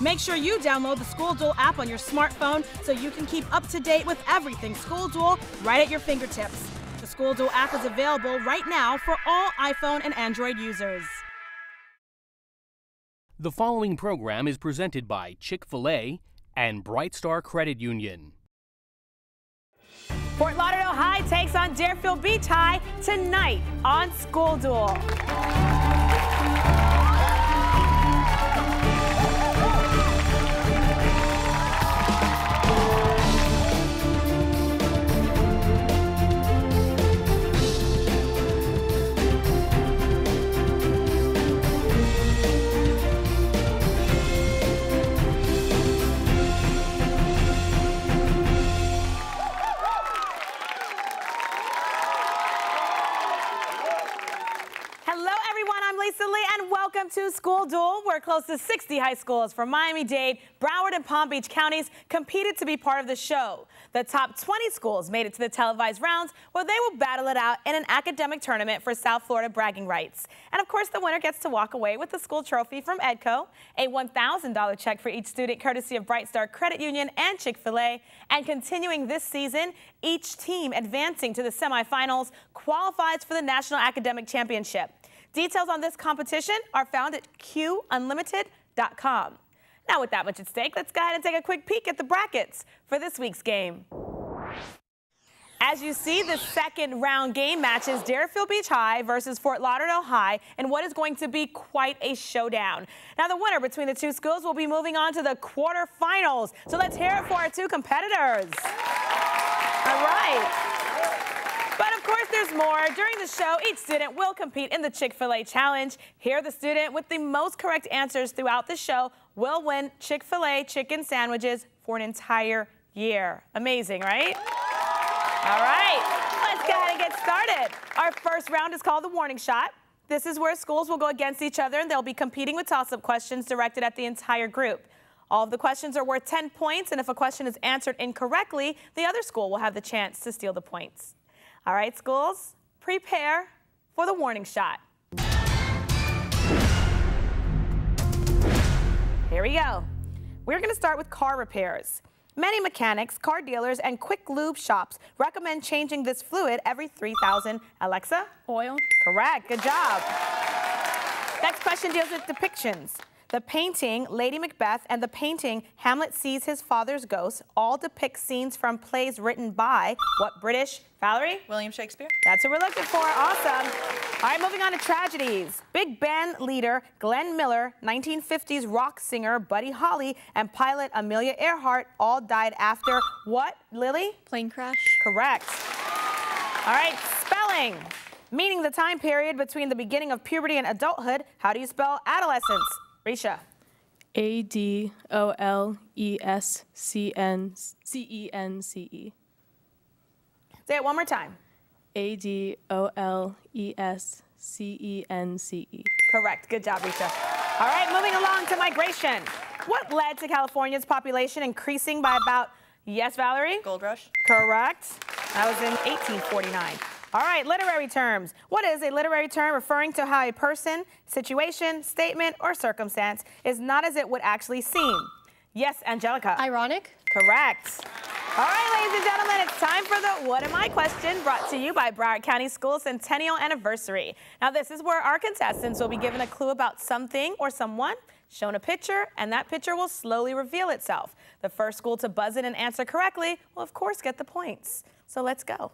Make sure you download the School Duel app on your smartphone so you can keep up to date with everything School Duel right at your fingertips. The School Duel app is available right now for all iPhone and Android users. The following program is presented by Chick fil A and Bright Star Credit Union. Fort Lauderdale High takes on Deerfield Beach High tonight on School Duel. Lisa Lee, and welcome to School Duel, where close to 60 high schools from Miami-Dade, Broward, and Palm Beach counties competed to be part of the show. The top 20 schools made it to the televised rounds, where they will battle it out in an academic tournament for South Florida bragging rights. And of course, the winner gets to walk away with the school trophy from EDCO, a $1,000 check for each student, courtesy of Bright Star Credit Union and Chick-fil-A. And continuing this season, each team advancing to the semifinals qualifies for the National Academic Championship. Details on this competition are found at QUnlimited.com. Now, with that much at stake, let's go ahead and take a quick peek at the brackets for this week's game. As you see, the second round game matches Deerfield Beach High versus Fort Lauderdale High in what is going to be quite a showdown. Now, the winner between the two schools will be moving on to the quarterfinals. So let's hear it for our two competitors. All right. There's more. During the show, each student will compete in the Chick-fil-A Challenge. Here, the student with the most correct answers throughout the show will win Chick-fil-A chicken sandwiches for an entire year. Amazing, right? All right, let's go ahead and get started. Our first round is called the warning shot. This is where schools will go against each other and they'll be competing with toss-up questions directed at the entire group. All of the questions are worth 10 points, and if a question is answered incorrectly, the other school will have the chance to steal the points. All right, schools, prepare for the warning shot. Here we go. We're going to start with car repairs. Many mechanics, car dealers, and quick lube shops recommend changing this fluid every 3,000. Alexa? Oil. Correct. Good job. Next question deals with depictions. The painting Lady Macbeth and the painting Hamlet Sees His Father's Ghost all depict scenes from plays written by what British? Valerie? William Shakespeare. That's what we're looking for. Awesome. All right, moving on to tragedies. Big band leader Glenn Miller, 1950s rock singer Buddy Holly, and pilot Amelia Earhart all died after what, Lily? Plane crash. Correct. All right, spelling. Meaning the time period between the beginning of puberty and adulthood. How do you spell adolescence? Risha. A D O L E S C N C E N C E. Say it one more time. A D O L E S C E N C E. Correct. Good job, Risha. All right, moving along to migration. What led to California's population increasing by about, yes, Valerie? Gold rush. Correct. That was in 1849. All right, literary terms. What is a literary term referring to how a person, situation, statement, or circumstance is not as it would actually seem? Yes, Angelica. Ironic. Correct. All right, ladies and gentlemen, it's time for the What Am I question brought to you by Broward County School Centennial Anniversary. Now, this is where our contestants will be given a clue about something or someone, shown a picture, and that picture will slowly reveal itself. The first school to buzz in and answer correctly will, of course, get the points. So let's go.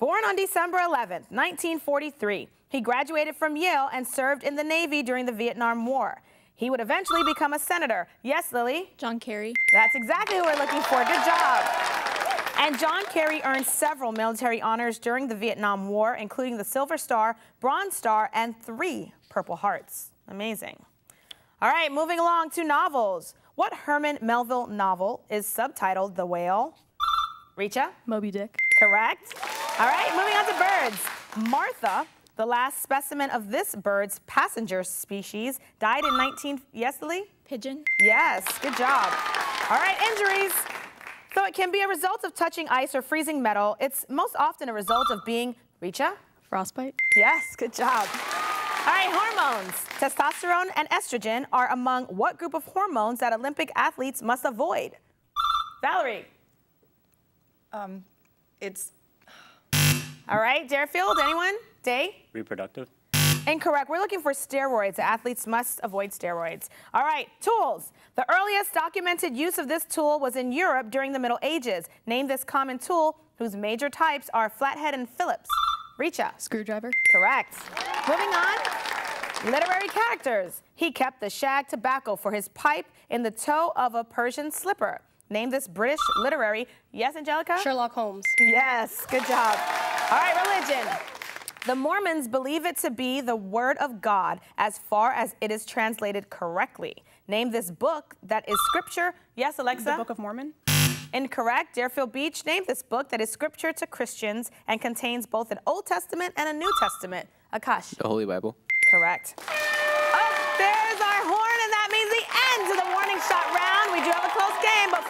Born on December 11, 1943, he graduated from Yale and served in the Navy during the Vietnam War. He would eventually become a senator. Yes, Lily? John Kerry. That's exactly who we're looking for. Good job. And John Kerry earned several military honors during the Vietnam War, including the Silver Star, Bronze Star, and three Purple Hearts. Amazing. All right, moving along to novels. What Herman Melville novel is subtitled The Whale? Richa? Moby Dick. Correct. All right, moving on to birds. Martha, the last specimen of this bird's passenger species, died in 19... Yes, Lily? Pigeon. Yes, good job. All right, injuries. So it can be a result of touching ice or freezing metal. It's most often a result of being, Richa? Frostbite. Yes, good job. All right, hormones. Testosterone and estrogen are among what group of hormones that Olympic athletes must avoid? Valerie. Um, it's All right, Deerfield, anyone? Day? Reproductive. Incorrect. We're looking for steroids. Athletes must avoid steroids. All right, tools. The earliest documented use of this tool was in Europe during the Middle Ages. Name this common tool whose major types are flathead and Phillips. Richa. Screwdriver. Correct. Moving on. Literary characters. He kept the shag tobacco for his pipe in the toe of a Persian slipper. Name this British literary. Yes, Angelica? Sherlock Holmes. Yes, good job. All right, religion. The Mormons believe it to be the word of God as far as it is translated correctly. Name this book that is scripture. Yes, Alexa? The Book of Mormon. Incorrect. Deerfield Beach. Name this book that is scripture to Christians and contains both an Old Testament and a New Testament. Akash. The Holy Bible. Correct.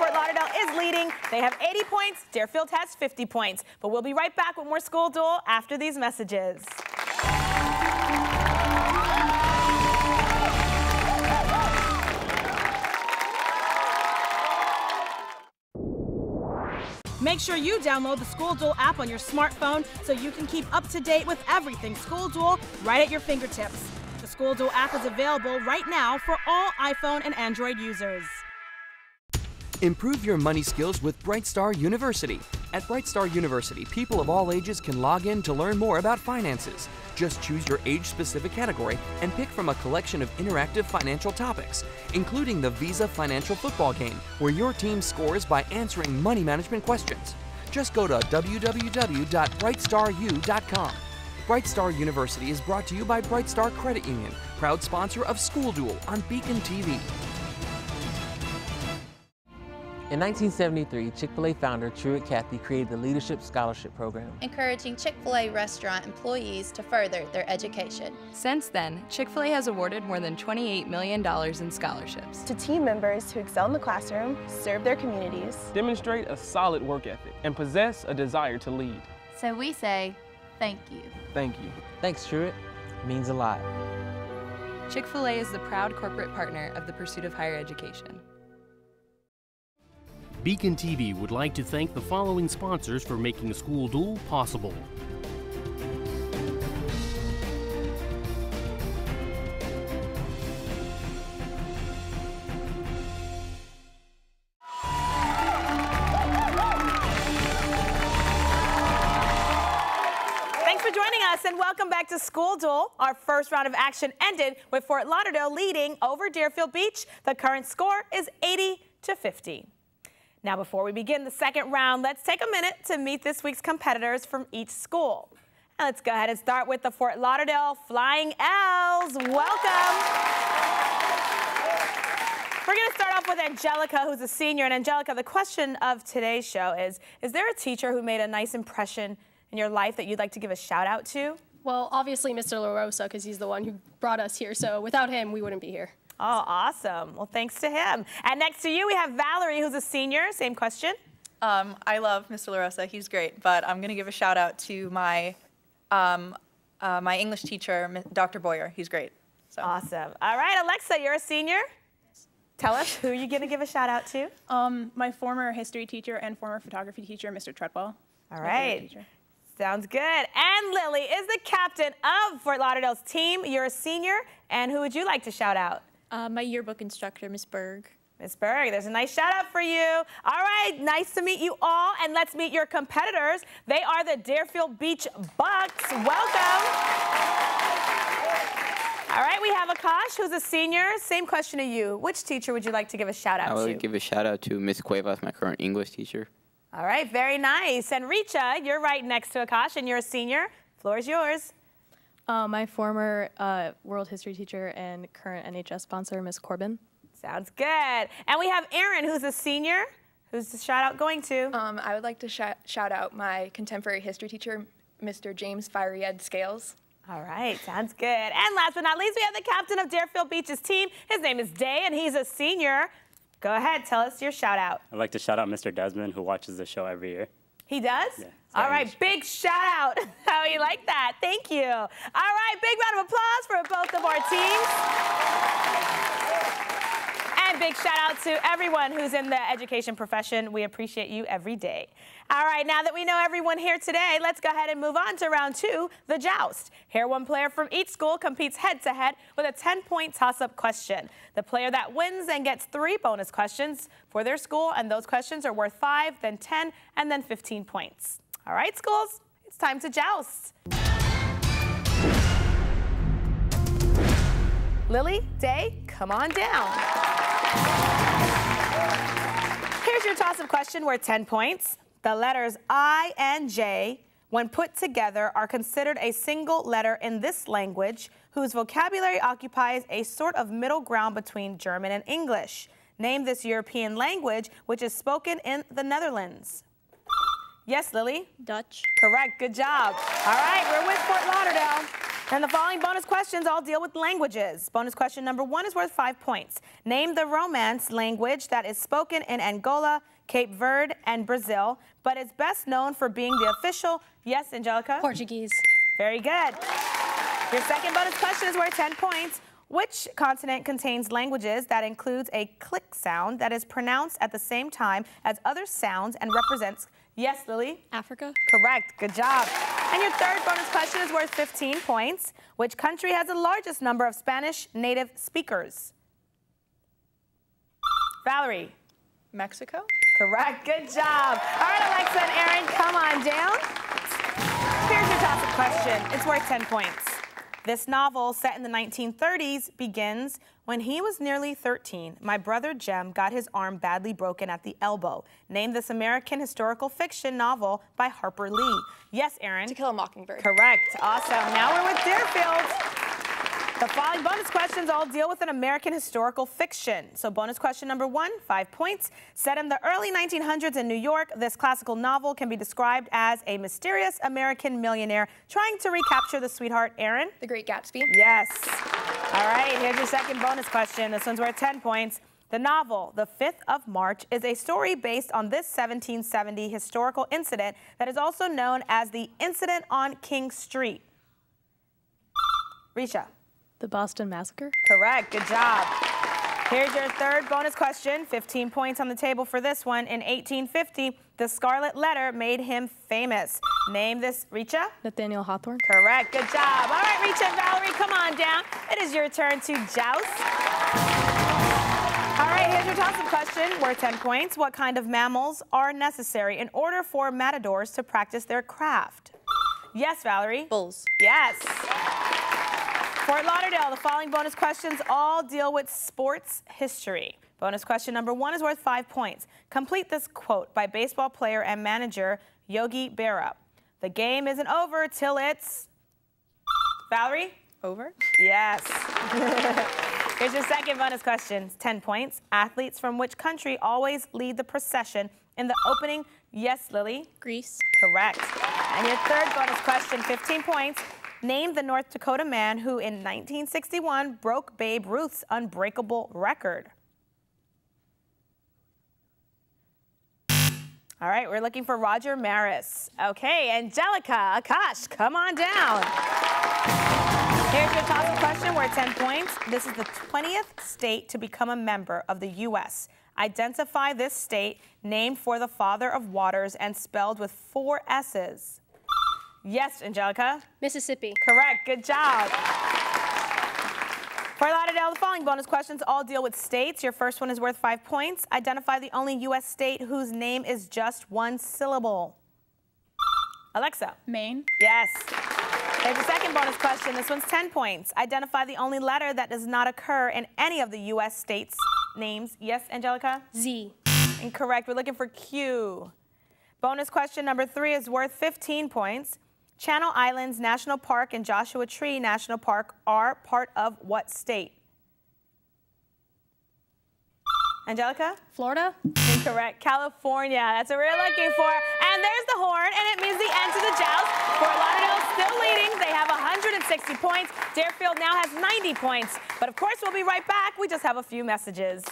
Fort Lauderdale is leading. They have 80 points. Deerfield has 50 points. But we'll be right back with more School Duel after these messages. Make sure you download the School Duel app on your smartphone so you can keep up to date with everything School Duel right at your fingertips. The School Duel app is available right now for all iPhone and Android users. Improve your money skills with Brightstar University. At Brightstar University, people of all ages can log in to learn more about finances. Just choose your age specific category and pick from a collection of interactive financial topics, including the Visa Financial Football Game, where your team scores by answering money management questions. Just go to www.brightstaru.com. Brightstar University is brought to you by Brightstar Credit Union, proud sponsor of School Duel on BECON TV. In 1973, Chick fil A founder Truett Cathy created the Leadership Scholarship Program. encouraging Chick fil A restaurant employees to further their education. Since then, Chick fil A has awarded more than $28 million in scholarships. to team members who excel in the classroom, serve their communities, demonstrate a solid work ethic, and possess a desire to lead. So we say, thank you. Thank you. Thanks, Truett. Means a lot. Chick fil A is the proud corporate partner of the pursuit of higher education. BECON TV would like to thank the following sponsors for making School Duel possible. Thanks for joining us and welcome back to School Duel. Our first round of action ended with Fort Lauderdale leading over Deerfield Beach. The current score is 80 to 50. Now, before we begin the second round, let's take a minute to meet this week's competitors from each school. And let's go ahead and start with the Fort Lauderdale Flying L's. Welcome. We're going to start off with Angelica, who's a senior. And Angelica, the question of today's show is Is there a teacher who made a nice impression in your life that you'd like to give a shout out to? Well, obviously Mr. LaRosa, because he's the one who brought us here. So without him, we wouldn't be here. Oh, awesome. Well, thanks to him. And next to you, we have Valerie, who's a senior. Same question. Um, I love Mr. LaRosa. He's great, but I'm going to give a shout out to my um, uh, my English teacher, Dr. Boyer. He's great. So. Awesome. All right, Alexa, you're a senior. Tell us who are you're going to give a shout out to. Um, my former history teacher and former photography teacher, Mr. Treadwell. All My favorite right. teacher. Sounds good. And Lily is the captain of Fort Lauderdale's team. You're a senior. And who would you like to shout out? Uh, my yearbook instructor, Miss Berg. Miss Berg, there's a nice shout out for you. All right, nice to meet you all. And let's meet your competitors. They are the Deerfield Beach Bucks. Welcome. All right, we have Akash, who's a senior. Same question to you. Which teacher would you like to give a shout out to? I out would to? give a shout out to Miss Cuevas, my current English teacher. All right, very nice. And Richa, you're right next to Akash, and you're a senior. Floor is yours. Uh, my former uh, world history teacher and current NHS sponsor, Miss Corbin. Sounds good. And we have Aaron, who's a senior. Who's the shout out going to? Um, I would like to sh- shout out my contemporary history teacher, Mr. James Fiery Ed Scales. All right, sounds good. And last but not least, we have the captain of Deerfield Beach's team. His name is Day, and he's a senior. Go ahead, tell us your shout out. I'd like to shout out Mr. Desmond, who watches the show every year. He does? Yeah. All right, big shout out. How you like that? Thank you. All right, big round of applause for both of our teams. And big shout out to everyone who's in the education profession. We appreciate you every day. All right, now that we know everyone here today, let's go ahead and move on to round two, the joust. Here, one player from each school competes head to head with a 10 point toss up question. The player that wins then gets three bonus questions for their school, and those questions are worth five, then 10, and then 15 points. All right, schools, it's time to joust. Lily, Day, come on down. Here's your toss-up question worth 10 points. The letters I and J, when put together, are considered a single letter in this language whose vocabulary occupies a sort of middle ground between German and English. Name this European language which is spoken in the Netherlands. Yes, Lily? Dutch. Correct. Good job. All right, we're with Fort Lauderdale. And the following bonus questions all deal with languages. Bonus question number one is worth five points. Name the Romance language that is spoken in Angola, Cape Verde, and Brazil, but is best known for being the official, yes, Angelica? Portuguese. Very good. Your second bonus question is worth 10 points. Which continent contains languages that includes a click sound that is pronounced at the same time as other sounds and represents Yes, Lily? Africa. Correct. Good job. And your third bonus question is worth 15 points. Which country has the largest number of Spanish native speakers? Valerie? Mexico. Correct. Good job. All right, Alexa and Aaron, come on down. Here's your toss-up question. It's worth 10 points. This novel, set in the 1930s, begins when he was nearly 13. My brother Jem got his arm badly broken at the elbow. Name this American historical fiction novel by Harper Lee. Yes, Aaron? To Kill a Mockingbird. Correct. Awesome. Now we're with Deerfield. The following bonus questions all deal with an American historical fiction. So bonus question number one, five points. Set in the early 1900s in New York, this classical novel can be described as a mysterious American millionaire trying to recapture the sweetheart, Aaron. The Great Gatsby. Yes. All right, here's your second bonus question. This one's worth 10 points. The novel, The 5th of March, is a story based on this 1770 historical incident that is also known as the Incident on King Street. Risha. The Boston Massacre? Correct. Good job. Here's your third bonus question. 15 points on the table for this one. In 1850, the Scarlet Letter made him famous. Name this, Richa? Nathaniel Hawthorne. Correct. Good job. All right, Richa and Valerie, come on down. It is your turn to joust. All right, here's your toss-up question worth 10 points. What kind of mammals are necessary in order for matadors to practice their craft? Yes, Valerie? Bulls. Yes. Fort Lauderdale, the following bonus questions all deal with sports history. Bonus question number one is worth five points. Complete this quote by baseball player and manager Yogi Berra. The game isn't over till it's. Valerie? Over? Yes. Here's your second bonus question 10 points. Athletes from which country always lead the procession in the opening? Yes, Lily? Greece. Correct. And your third bonus question 15 points. Name the North Dakota man who in 1961 broke Babe Ruth's unbreakable record. All right, we're looking for Roger Maris. Okay, Angelica, Akash, come on down. Here's your top question worth 10 points. This is the 20th state to become a member of the U.S. Identify this state named for the father of waters and spelled with four S's. Yes, Angelica? Mississippi. Correct. Good job. Fort Lauderdale, the following bonus questions all deal with states. Your first one is worth five points. Identify the only U.S. state whose name is just one syllable. Alexa. Maine. Yes. There's a second bonus question. This one's 10 points. Identify the only letter that does not occur in any of the U.S. states' names. Yes, Angelica? Z. Incorrect. We're looking for Q. Bonus question number three is worth 15 points. Channel Islands National Park and Joshua Tree National Park are part of what state? Angelica? Florida. Incorrect. California. That's what we're looking for. And there's the horn, and it means the end to the joust. Fort Lauderdale still leading. They have 160 points. Deerfield now has 90 points. But of course, we'll be right back. We just have a few messages.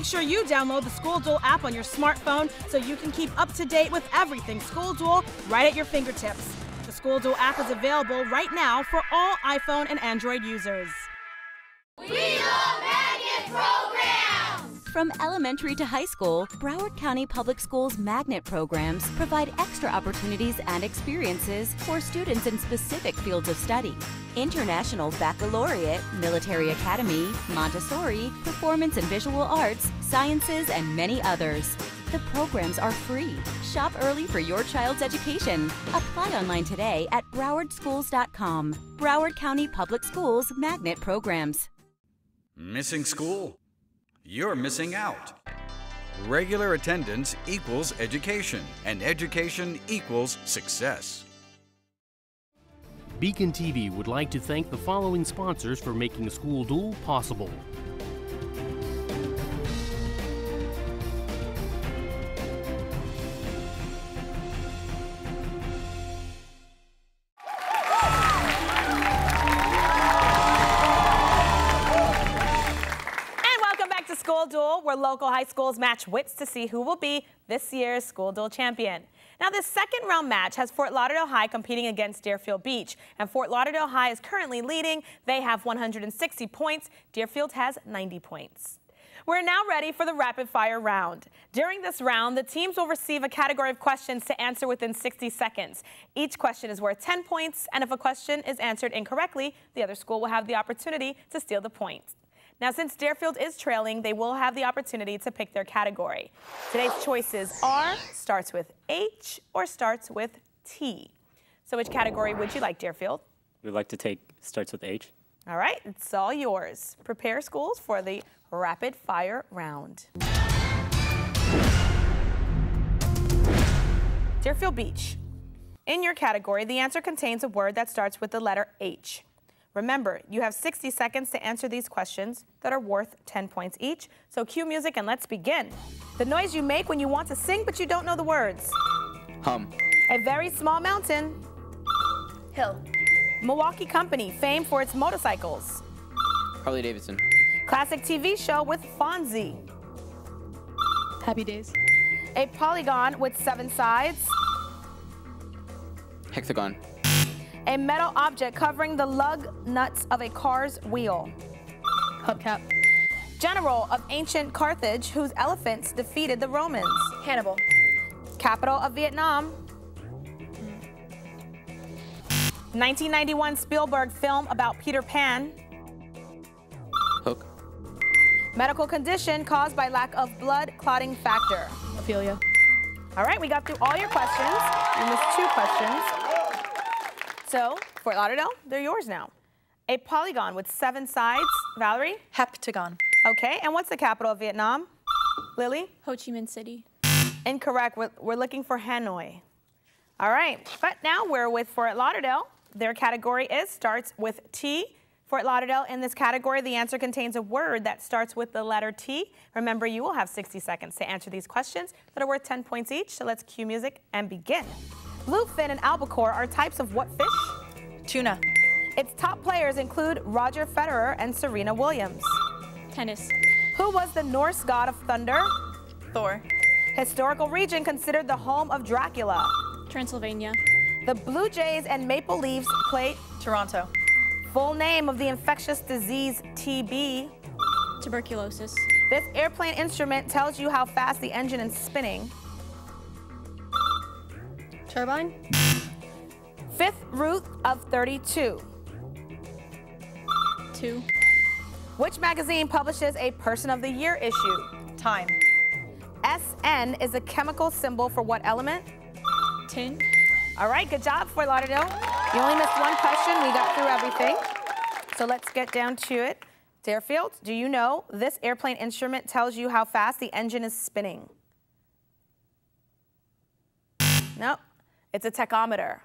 Make sure you download the School Duel app on your smartphone so you can keep up to date with everything School Duel right at your fingertips. The School Duel app is available right now for all iPhone and Android users. From elementary to high school, Broward County Public Schools magnet programs provide extra opportunities and experiences for students in specific fields of study. International Baccalaureate, Military Academy, Montessori, Performance and Visual Arts, Sciences, and many others. The programs are free. Shop early for your child's education. Apply online today at browardschools.com. Broward County Public Schools Magnet Programs. Missing school? You're missing out. Regular attendance equals education, and education equals success. BECON TV would like to thank the following sponsors for making School Duel possible. High schools match wits to see who will be this year's School Duel champion. Now, this second round match has Fort Lauderdale High competing against Deerfield Beach, and Fort Lauderdale High is currently leading. They have 160 points. Deerfield has 90 points. We're now ready for the rapid fire round. During this round, the teams will receive a category of questions to answer within 60 seconds. Each question is worth 10 points, and if a question is answered incorrectly, the other school will have the opportunity to steal the points. Now, since Deerfield is trailing, they will have the opportunity to pick their category. Today's choices are starts with H or starts with T. So which category would you like, Deerfield? We'd like to take starts with H. All right, it's all yours. Prepare schools for the rapid fire round. Deerfield Beach. In your category, the answer contains a word that starts with the letter H. Remember, you have 60 seconds to answer these questions that are worth 10 points each. So cue music and let's begin. The noise you make when you want to sing but you don't know the words. Hum. A very small mountain. Hill. Milwaukee company, famed for its motorcycles. Harley Davidson. Classic TV show with Fonzie. Happy Days. A polygon with seven sides. Hexagon. A metal object covering the lug nuts of a car's wheel. Hubcap. General of ancient Carthage whose elephants defeated the Romans. Hannibal. Capital of Vietnam. 1991 Spielberg film about Peter Pan. Hook. Medical condition caused by lack of blood clotting factor. Hemophilia. All right, we got through all your questions. You missed two questions. So, Fort Lauderdale, they're yours now. A polygon with seven sides. Valerie? Heptagon. Okay, and what's the capital of Vietnam? Lily? Ho Chi Minh City. Incorrect. We're, we're looking for Hanoi. All right, but now we're with Fort Lauderdale. Their category is starts with T. Fort Lauderdale, in this category, the answer contains a word that starts with the letter T. Remember, you will have 60 seconds to answer these questions that are worth 10 points each. So let's cue music and begin. Bluefin and albacore are types of what fish? Tuna. Its top players include Roger Federer and Serena Williams. Tennis. Who was the Norse god of thunder? Thor. Historical region considered the home of Dracula. Transylvania. The Blue Jays and Maple Leafs play Toronto. Full name of the infectious disease TB. Tuberculosis. This airplane instrument tells you how fast the engine is spinning. Turbine. Mm. Fifth root of 32. Two. Which magazine publishes a Person of the Year issue? Time. SN is a chemical symbol for what element? Tin. All right, good job, Fort Lauderdale. You only missed one question. We got through everything. So let's get down to it. Deerfield, do you know this airplane instrument tells you how fast the engine is spinning? No, it's a tachometer.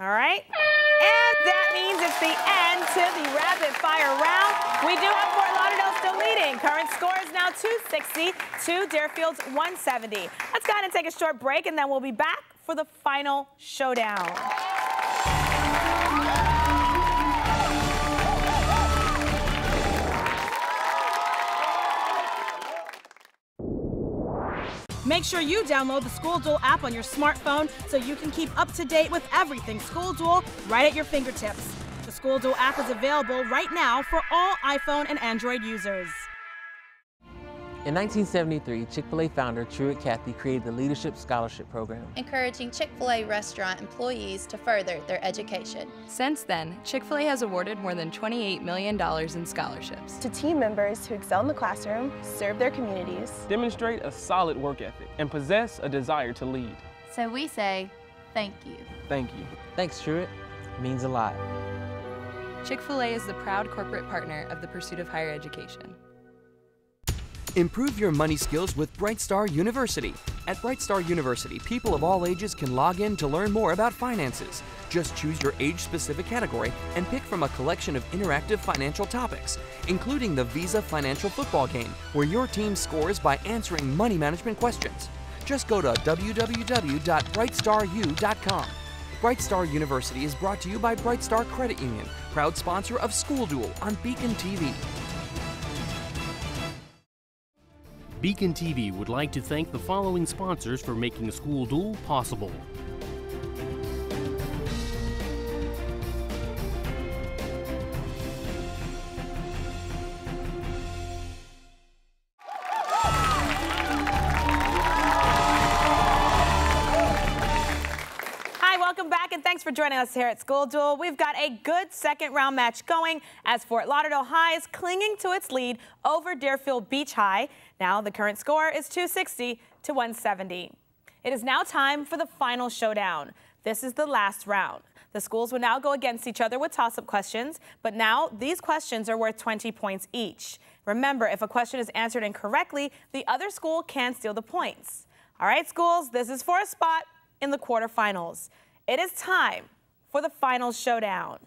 All right? And that means it's the end to the rapid fire round. We do have Fort Lauderdale still leading. Current score is now 260 to Deerfield's 170. Let's go ahead and take a short break, and then we'll be back for the final showdown. Make sure you download the School Duel app on your smartphone so you can keep up to date with everything School Duel right at your fingertips. The School Duel app is available right now for all iPhone and Android users. In 1973, Chick-fil-A founder Truett Cathy created the Leadership Scholarship Program. encouraging Chick-fil-A restaurant employees to further their education. Since then, Chick fil A has awarded more than $28 million in scholarships. To team members who excel in the classroom, serve their communities, Demonstrate a solid work ethic and possess a desire to lead. So we say, thank you. Thank you. Thanks, Truett. Means a lot. Chick fil A is the proud corporate partner of the pursuit of higher education. Improve your money skills with Brightstar University. At Brightstar University, people of all ages can log in to learn more about finances. Just choose your age specific category and pick from a collection of interactive financial topics, including the Visa Financial Football Game, where your team scores by answering money management questions. Just go to www.brightstaru.com. Brightstar University is brought to you by Brightstar Credit Union, proud sponsor of School Duel on BECON TV. BECON TV would like to thank the following sponsors for making School Duel possible. Joining us here at School Duel. We've got a good second round match going as Fort Lauderdale High is clinging to its lead over Deerfield Beach High. Now, the current score is 260 to 170. It is now time for the final showdown. This is the last round. The schools will now go against each other with toss up questions, but now these questions are worth 20 points each. Remember, if a question is answered incorrectly, the other school can steal the points. All right, schools, this is for a spot in the quarterfinals. It is time for the final showdown.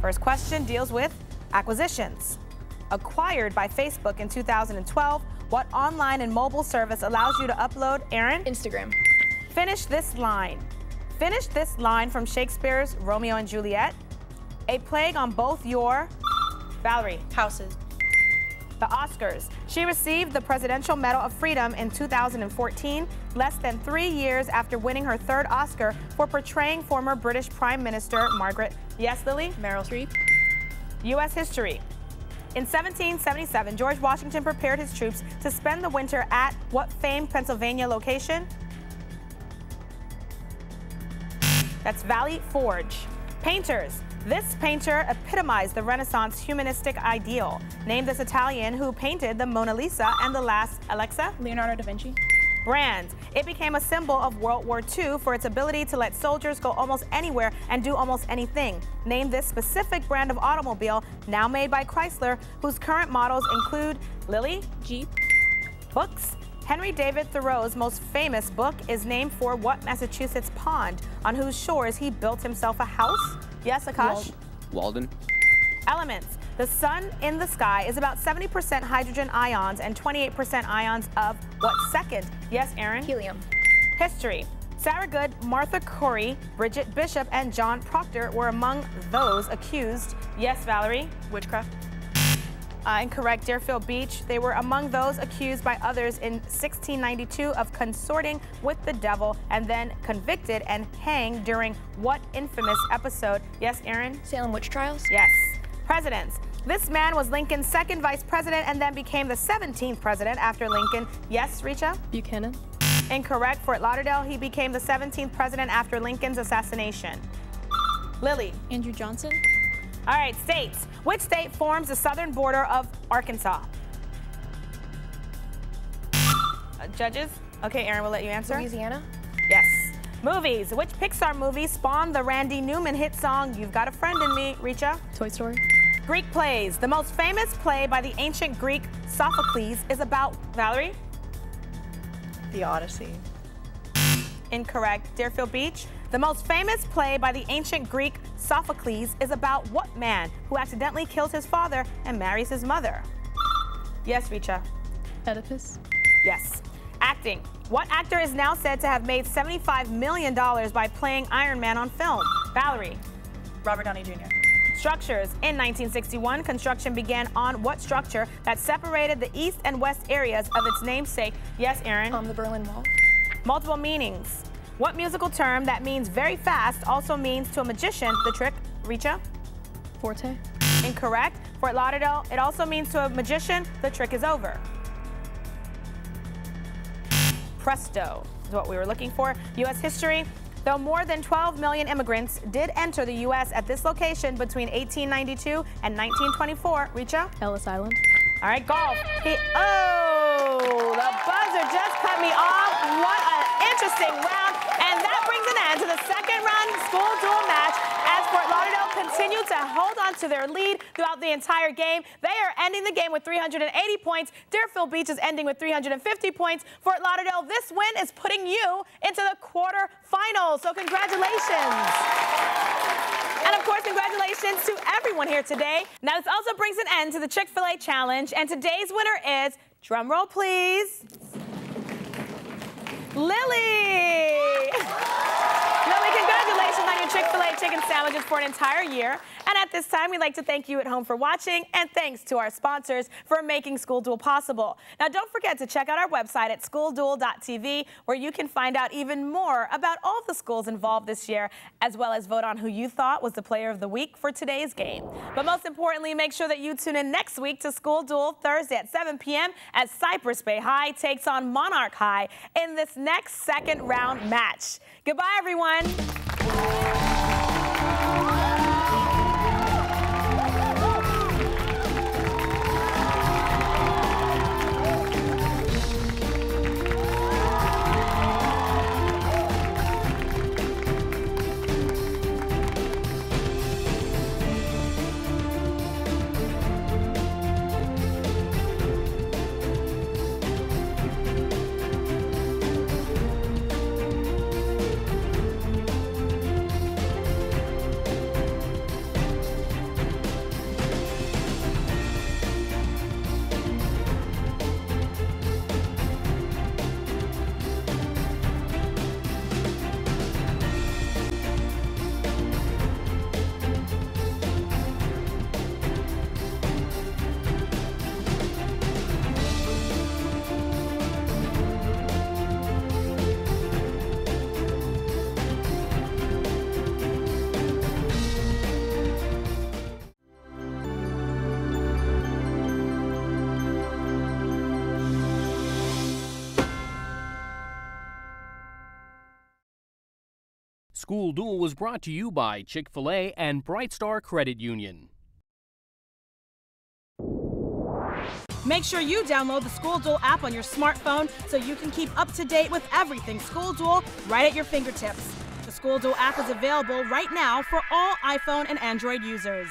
First question deals with acquisitions. Acquired by Facebook in 2012, what online and mobile service allows you to upload, Aaron? Instagram. Finish this line. Finish this line from Shakespeare's Romeo and Juliet. A plague on both your Valerie. Houses. The Oscars. She received the Presidential Medal of Freedom in 2014, less than three years after winning her third Oscar for portraying former British Prime Minister Margaret. Yes, Lily? Meryl Streep. U.S. history. In 1777, George Washington prepared his troops to spend the winter at what famed Pennsylvania location? That's Valley Forge. Painters. This painter epitomized the Renaissance humanistic ideal. Name this Italian who painted the Mona Lisa and the last Alexa? Leonardo da Vinci. Brand. It became a symbol of World War II for its ability to let soldiers go almost anywhere and do almost anything. Name this specific brand of automobile, now made by Chrysler, whose current models include Lily, Jeep, Books. Henry David Thoreau's most famous book is named for what Massachusetts pond, on whose shores he built himself a house? Yes, Akash? Walden. Elements. The sun in the sky is about 70% hydrogen ions and 28% ions of what second? Yes, Aaron? Helium. History. Sarah Good, Martha Corey, Bridget Bishop, and John Proctor were among those accused. Yes, Valerie? Witchcraft. Uh, incorrect. Deerfield Beach. They were among those accused by others in 1692 of consorting with the devil and then convicted and hanged during what infamous episode? Yes, Aaron? Salem witch trials. Yes. Presidents. This man was Lincoln's second vice president and then became the 17th president after Lincoln. Yes, Richa? Buchanan. Incorrect. Fort Lauderdale, he became the 17th president after Lincoln's assassination. Lily. Andrew Johnson. All right, states. Which state forms the southern border of Arkansas? Uh, judges? Okay, Aaron, we'll let you answer. Louisiana. Yes. Movies. Which Pixar movie spawned the Randy Newman hit song You've Got a Friend in Me, Richa? Toy Story. Greek plays. The most famous play by the ancient Greek Sophocles is about Valerie? The Odyssey. Incorrect. Deerfield Beach. The most famous play by the ancient Greek Sophocles is about what man who accidentally kills his father and marries his mother? Yes, Richa. Oedipus. Yes. Acting. What actor is now said to have made $75 million by playing Iron Man on film? Valerie. Robert Downey Jr. Structures. In 1961, construction began on what structure that separated the east and west areas of its namesake? Yes, Aaron? Um, the Berlin Wall. Multiple meanings. What musical term that means very fast also means to a magician the trick? Richa? Forte. Incorrect. Fort Lauderdale, it also means to a magician the trick is over. Presto is what we were looking for. U.S. history. Though more than 12 million immigrants did enter the U.S. at this location between 1892 and 1924, Richa? Ellis Island. All right, golf. He, oh, the buzzer just cut me off. What an interesting round. And to the second round school duel match as Fort Lauderdale continue to hold on to their lead throughout the entire game. They are ending the game with 380 points. Deerfield Beach is ending with 350 points. Fort Lauderdale, this win is putting you into the quarterfinals. So congratulations. And of course, congratulations to everyone here today. Now, this also brings an end to the Chick fil A challenge, and today's winner is, drum roll please. Lily, congratulations on your Chick fil A chicken sandwiches for an entire year. And at this time, we'd like to thank you at home for watching, and thanks to our sponsors for making School Duel possible. Now, don't forget to check out our website at schoolduel.tv, where you can find out even more about all the schools involved this year, as well as vote on who you thought was the player of the week for today's game. But most importantly, make sure that you tune in next week to School Duel Thursday at 7 p.m. as Cypress Bay High takes on Monarch High in this next second round match. Goodbye, everyone. Thank you. School Duel was brought to you by Chick fil A and Bright Star Credit Union. Make sure you download the School Duel app on your smartphone so you can keep up to date with everything School Duel right at your fingertips. The School Duel app is available right now for all iPhone and Android users.